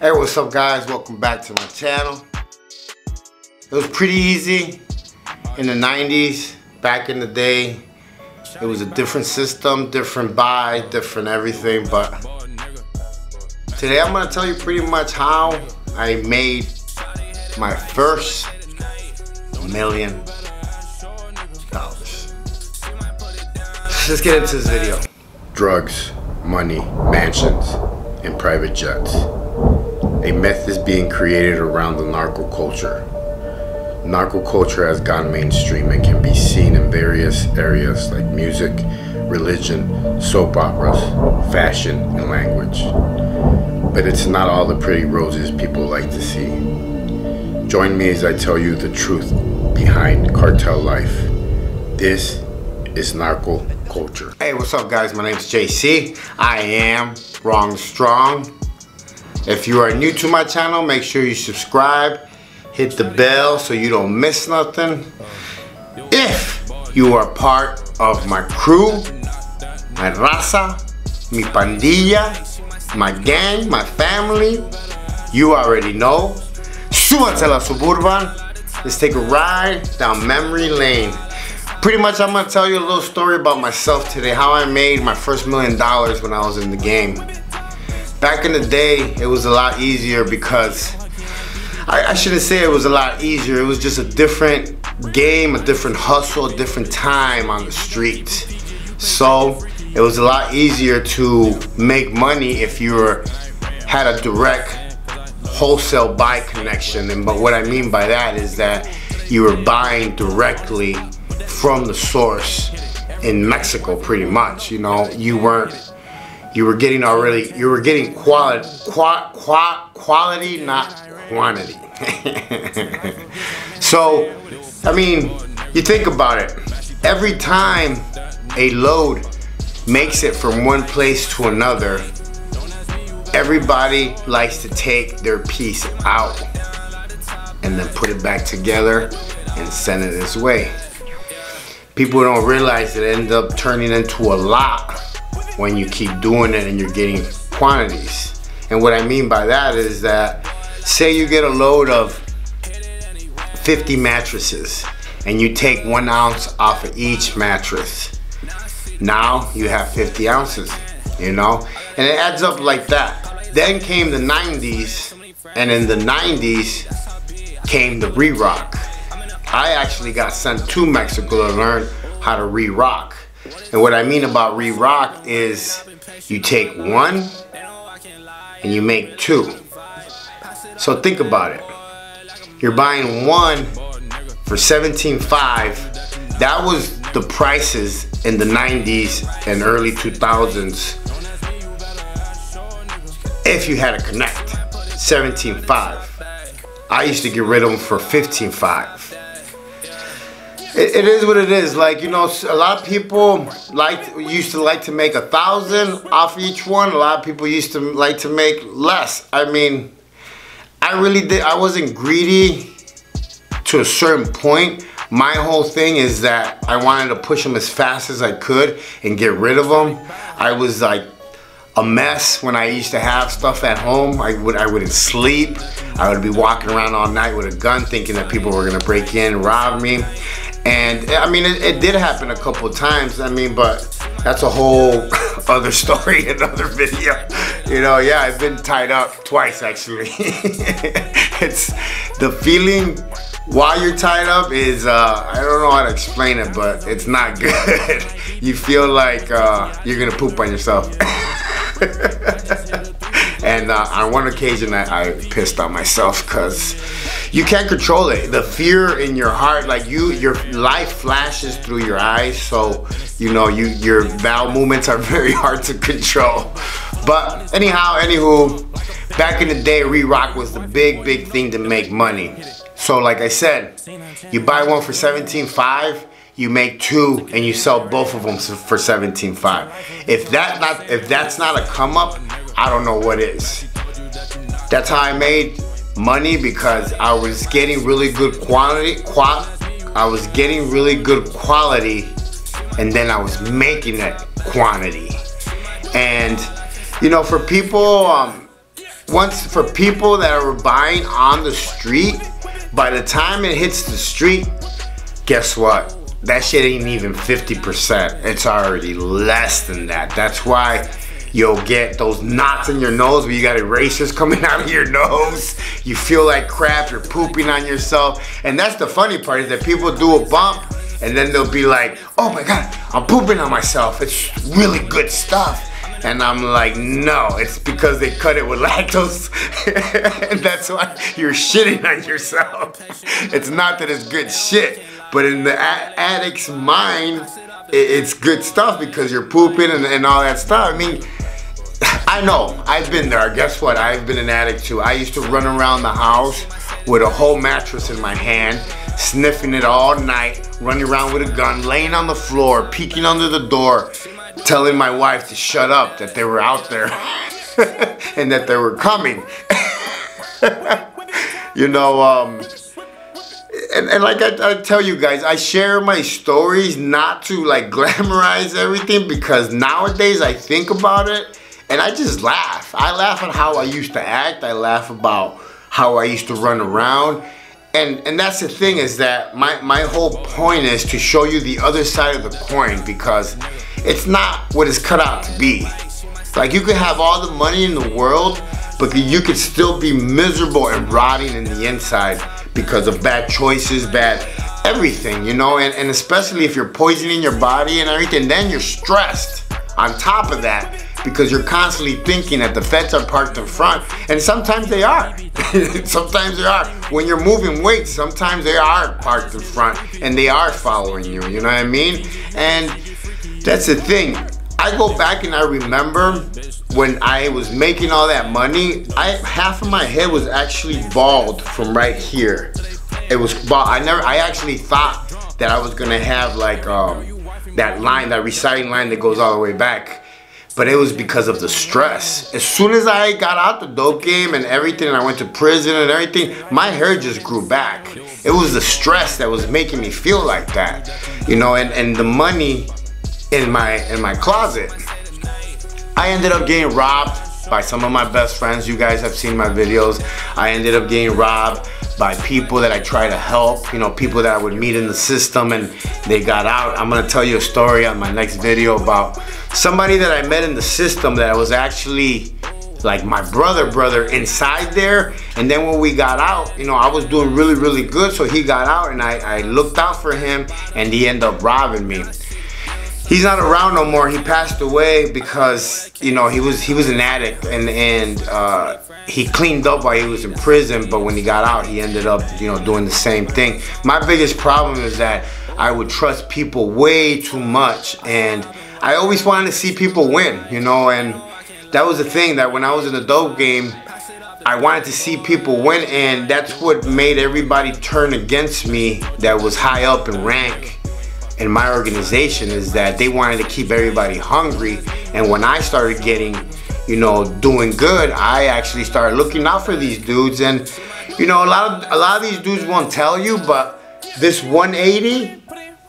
Hey, what's up guys? Welcome back to my channel. It was pretty easy in the 90s, back in the day. It was a different system, different buy, different everything, but today I'm gonna tell you pretty much how I made my first million dollars. Let's get into this video. Drugs, money, mansions, and private jets. A myth is being created around the narco culture. Narco culture has gone mainstream and can be seen in various areas like music, religion, soap operas, fashion, and language. But it's not all the pretty roses people like to see. Join me as I tell you the truth behind cartel life. This is narco culture. Hey, what's up guys? My name is JC. I am Wrong Strong. If you are new to my channel, make sure you subscribe, hit the bell so you don't miss nothing. If you are part of my crew, my raza, mi pandilla, my gang, my family, you already know. Súbanse la Suburban. Let's take a ride down memory lane. Pretty much I'm gonna tell you a little story about myself today, how I made my first million dollars when I was in the game. Back in the day, it was a lot easier because I, I, shouldn't say it was a lot easier. It was just a different game, a different hustle, a different time on the street. So it was a lot easier to make money if you were had a direct wholesale buy connection. And but what I mean by that is that you were buying directly from the source in Mexico, pretty much. You know, you weren't you were getting already, you were getting quality, qua, qua, quality, not quantity. so, I mean, you think about it. Every time a load makes it from one place to another, everybody likes to take their piece out and then put it back together and send it this way. People don't realize it ends up turning into a lot when you keep doing it and you're getting quantities. And what I mean by that is that say you get a load of 50 mattresses and you take one ounce off of each mattress. Now you have 50 ounces, you know? And it adds up like that. Then came the 90s and in the 90s came the re-rock. I actually got sent to Mexico to learn how to re-rock. And what I mean about re-rock is you take one and you make two. So think about it. You're buying one for 17.5. That was the prices in the 90s and early 2000s. If you had a connect, 17.5. I used to get rid of them for 15.5 it, it is what it is. Like you know, a lot of people like used to like to make a thousand off each one. A lot of people used to like to make less. I mean, I really did. I wasn't greedy to a certain point. My whole thing is that I wanted to push them as fast as I could and get rid of them. I was like a mess when I used to have stuff at home. I would I wouldn't sleep. I would be walking around all night with a gun thinking that people were gonna break in rob me. And I mean, it, it did happen a couple times. I mean, but that's a whole other story, another video. You know, yeah, I've been tied up twice actually. it's the feeling while you're tied up is, uh, I don't know how to explain it, but it's not good. you feel like uh, you're gonna poop on yourself. And uh, on one occasion, I, I pissed on myself because you can't control it. The fear in your heart, like you, your life flashes through your eyes. So, you know, you your bowel movements are very hard to control. But anyhow, anywho, back in the day, re-rock was the big, big thing to make money. So like I said, you buy one for 17.5, you make two and you sell both of them for 17.5. If that not if that's not a come up, I don't know what is. That's how I made money because I was getting really good quality. Qual I was getting really good quality, and then I was making that quantity. And you know, for people, um, once for people that are buying on the street, by the time it hits the street, guess what? That shit ain't even 50%. It's already less than that. That's why you'll get those knots in your nose where you got erasers coming out of your nose. You feel like crap, you're pooping on yourself. And that's the funny part is that people do a bump and then they'll be like, oh my God, I'm pooping on myself. It's really good stuff. And I'm like, no, it's because they cut it with lactose. and that's why you're shitting on yourself. It's not that it's good shit, but in the addict's mind, it's good stuff because you're pooping and, and all that stuff. I mean, I know, I've been there. Guess what? I've been an addict too. I used to run around the house with a whole mattress in my hand, sniffing it all night, running around with a gun, laying on the floor, peeking under the door, telling my wife to shut up, that they were out there and that they were coming. you know, um, and, and like I, I, tell you guys, I share my stories not to like glamorize everything because nowadays I think about it and I just laugh. I laugh at how I used to act. I laugh about how I used to run around. And and that's the thing is that my, my whole point is to show you the other side of the coin because it's not what it's cut out to be. Like you could have all the money in the world, but you could still be miserable and rotting in the inside because of bad choices, bad everything, you know, and, and especially if you're poisoning your body and everything, then you're stressed. On top of that, because you're constantly thinking that the feds are parked in front, and sometimes they are. sometimes they are. When you're moving weight, sometimes they are parked in front and they are following you. You know what I mean? And that's the thing. I go back and I remember when I was making all that money, I half of my head was actually bald from right here. It was bald. I never I actually thought that I was gonna have like um, that line, that reciting line that goes all the way back. But it was because of the stress. As soon as I got out the dope game and everything, and I went to prison and everything, my hair just grew back. It was the stress that was making me feel like that. You know, and, and the money in my in my closet. I ended up getting robbed by some of my best friends. You guys have seen my videos. I ended up getting robbed by people that I try to help, you know, people that I would meet in the system and they got out. I'm gonna tell you a story on my next video about somebody that I met in the system that was actually like my brother brother inside there and then when we got out you know I was doing really really good so he got out and I, I looked out for him and he ended up robbing me he's not around no more. He passed away because you know he was he was an addict and and uh, he cleaned up while he was in prison. But when he got out, he ended up you know doing the same thing. My biggest problem is that I would trust people way too much, and I always wanted to see people win. You know, and that was the thing that when I was in the dope game. I wanted to see people win, and that's what made everybody turn against me that was high up in rank in my organization is that they wanted to keep everybody hungry. And when I started getting, you know, doing good, I actually started looking out for these dudes. And you know, a lot of a lot of these dudes won't tell you, but this 180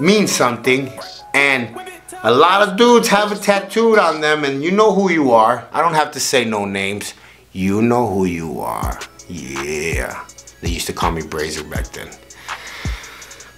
means something. And a lot of dudes have it tattooed on them, and you know who you are. I don't have to say no names. You know who you are. Yeah. They used to call me Brazer back then.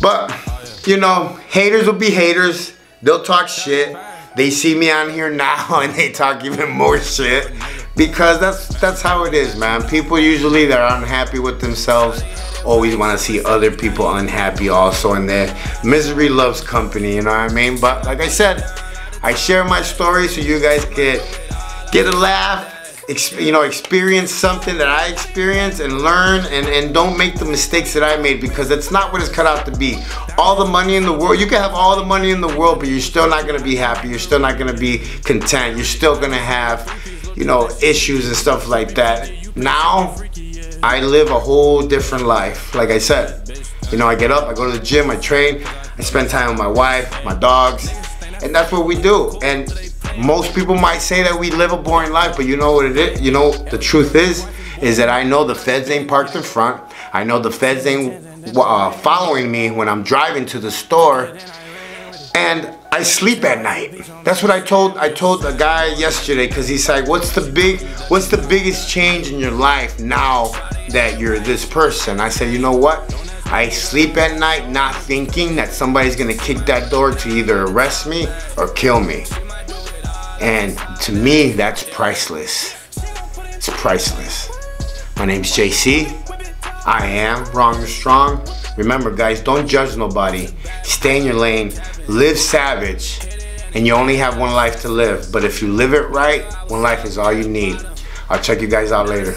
But you know, haters will be haters. They'll talk shit. They see me on here now and they talk even more shit because that's that's how it is, man. People usually that are unhappy with themselves always want to see other people unhappy also and their misery loves company, you know what I mean? But like I said, I share my story so you guys get get a laugh you know, experience something that I experienced and learn and, and don't make the mistakes that I made because that's not what it's cut out to be. All the money in the world, you can have all the money in the world, but you're still not gonna be happy. You're still not gonna be content. You're still gonna have, you know, issues and stuff like that. Now, I live a whole different life. Like I said, you know, I get up, I go to the gym, I train, I spend time with my wife, my dogs, and that's what we do. And most people might say that we live a boring life, but you know what it is? You know, the truth is, is that I know the feds ain't parked in front. I know the feds ain't uh, following me when I'm driving to the store. And I sleep at night. That's what I told I told a guy yesterday because he's like, "What's the big What's the biggest change in your life now that you're this person?" I said, "You know what? I sleep at night not thinking that somebody's gonna kick that door to either arrest me or kill me." And to me, that's priceless. It's priceless. My name's JC. I am Wrong to Strong. Remember, guys, don't judge nobody. Stay in your lane. Live savage. And you only have one life to live. But if you live it right, one life is all you need. I'll check you guys out later.